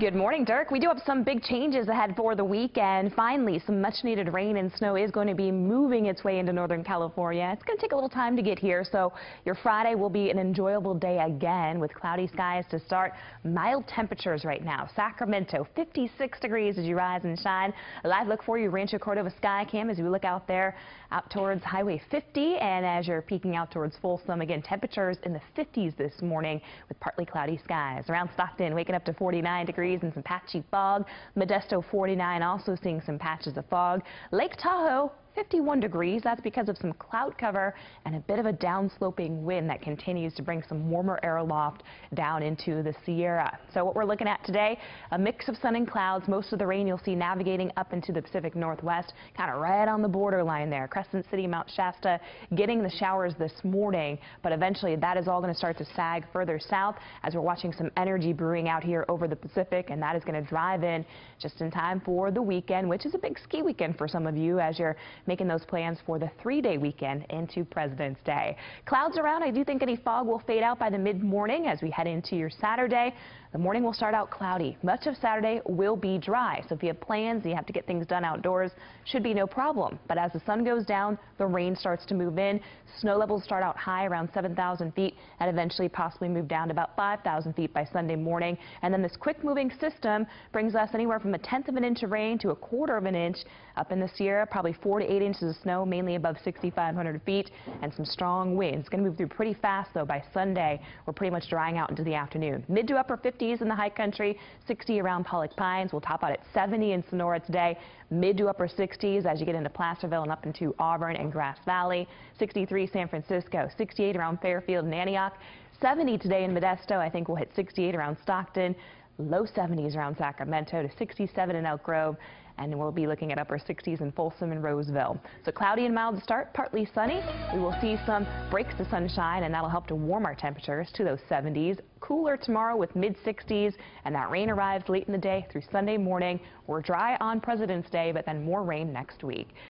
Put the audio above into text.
Good morning, Dirk. We do have some big changes ahead for the weekend. Finally, some much needed rain and snow is going to be moving its way into Northern California. It's going to take a little time to get here, so your Friday will be an enjoyable day again with cloudy skies to start. Mild temperatures right now. Sacramento, 56 degrees as you rise and shine. A live look for you, Rancho Cordova Sky Cam as we look out there out towards Highway 50 and as you're peeking out towards Folsom. Again, temperatures in the 50s this morning with partly cloudy skies. Around Stockton, waking up to 49 degrees degrees and some patchy fog. Modesto 49 also seeing some patches of fog. Lake Tahoe 51 degrees. That's because of some cloud cover and a bit of a downsloping wind that continues to bring some warmer air aloft down into the Sierra. So what we're looking at today, a mix of sun and clouds. Most of the rain you'll see navigating up into the Pacific Northwest, kind of right on the borderline there. Crescent City, Mount Shasta getting the showers this morning, but eventually that is all going to start to sag further south as we're watching some energy brewing out here over the Pacific, and that is going to drive in just in time for the weekend, which is a big ski weekend for some of you as you're making those plans for the three-day weekend into President's Day. Clouds around. I do think any fog will fade out by the mid-morning as we head into your Saturday. The morning will start out cloudy. Much of Saturday will be dry, so if you have plans and you have to get things done outdoors, should be no problem. But as the sun goes down, the rain starts to move in. Snow levels start out high around 7,000 feet and eventually possibly move down to about 5,000 feet by Sunday morning. And then this quick moving system brings us anywhere from a tenth of an inch of rain to a quarter of an inch up in the Sierra, probably four to eight inches of snow, mainly above 6,500 feet, and some strong winds. Going to move through pretty fast, though. By Sunday, we're pretty much drying out into the afternoon. Mid to upper 50s in the high country, 60 around Pollock Pines. We'll top out at 70 in Sonora today, mid to upper 60s as you get into Placerville and up into Auburn and Grass Valley. 63 San Francisco, 68 around Fairfield and Antioch. 70 today in Modesto. I think we'll hit 68 around Stockton low 70s around Sacramento to 67 in Elk Grove, and we'll be looking at upper 60s in Folsom and Roseville. So cloudy and mild to start, partly sunny. We will see some breaks of sunshine, and that'll help to warm our temperatures to those 70s. Cooler tomorrow with mid 60s, and that rain arrives late in the day through Sunday morning. We're dry on President's Day, but then more rain next week.